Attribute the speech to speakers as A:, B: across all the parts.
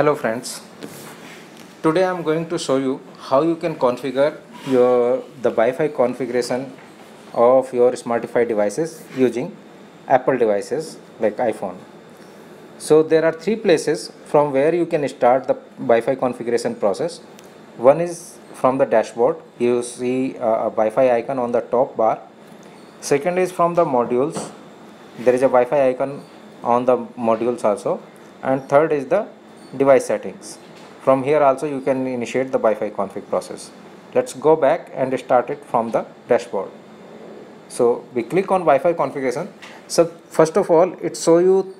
A: Hello friends. Today I am going to show you how you can configure your the Wi-Fi configuration of your Smarteefi devices using Apple devices like iPhone. So there are three places from where you can start the Wi-Fi configuration process. One is from the dashboard. You see a, a Wi-Fi icon on the top bar. Second is from the modules. There is a Wi-Fi icon on the modules also. And third is the device settings. From here also you can initiate the Wi-Fi config process. Let's go back and start it from the dashboard. So we click on Wi-Fi configuration. So first of all it show you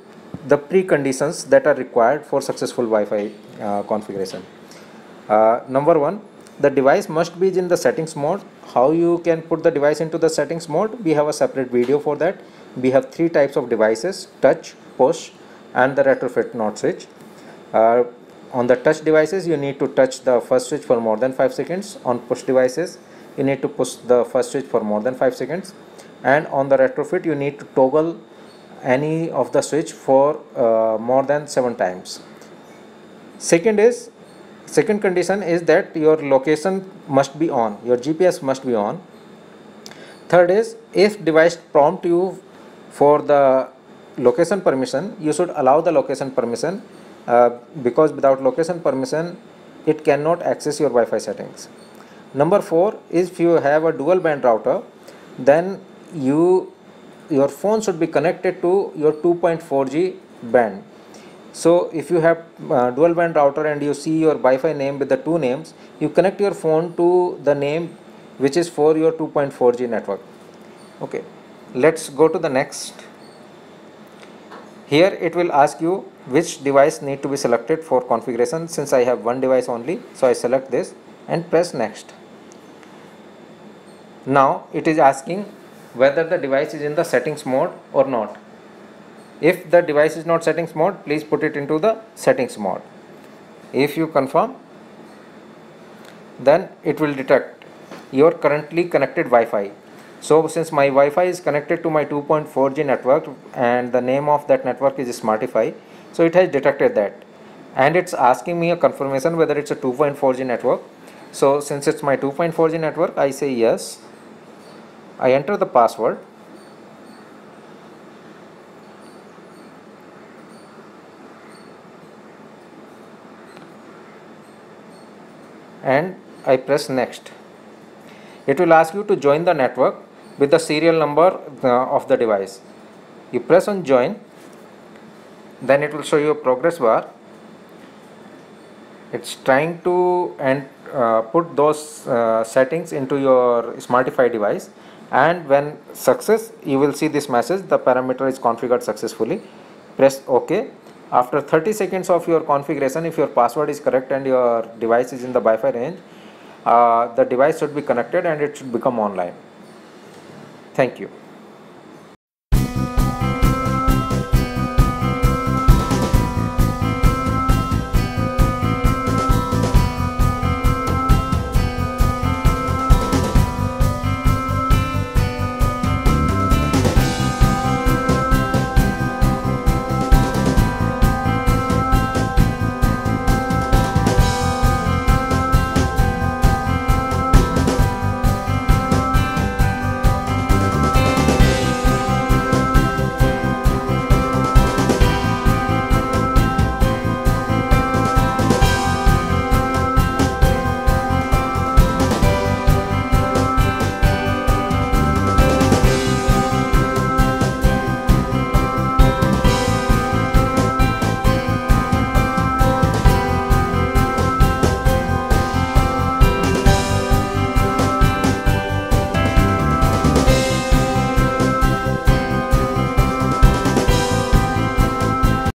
A: the preconditions that are required for successful Wi-Fi uh, configuration. Uh, number one, the device must be in the settings mode. How you can put the device into the settings mode? We have a separate video for that. We have three types of devices: touch, push, and the retrofit not switch. Uh, on the touch devices, you need to touch the first switch for more than five seconds. On push devices, you need to push the first switch for more than five seconds. And on the retrofit, you need to toggle any of the switch for uh, more than seven times second is second condition is that your location must be on your gps must be on third is if device prompt you for the location permission you should allow the location permission uh, because without location permission it cannot access your wi-fi settings number four is if you have a dual band router then you your phone should be connected to your 2.4G band. So if you have uh, dual band router and you see your Wi-Fi name with the two names, you connect your phone to the name which is for your 2.4G network. Okay, let's go to the next. Here it will ask you which device need to be selected for configuration. Since I have one device only, so I select this and press next. Now it is asking whether the device is in the settings mode or not. If the device is not settings mode, please put it into the settings mode. If you confirm, then it will detect your currently connected Wi-Fi. So since my Wi-Fi is connected to my 2.4G network and the name of that network is Smarteefi, so it has detected that. And it's asking me a confirmation whether it's a 2.4G network. So since it's my 2.4G network, I say yes I enter the password and I press next. It will ask you to join the network with the serial number of the device. You press on join then it will show you a progress bar. It's trying to and uh, put those uh, settings into your Smarteefi device and when success you will see this message the parameter is configured successfully press ok after 30 seconds of your configuration if your password is correct and your device is in the Wi-Fi range uh, the device should be connected and it should become online thank you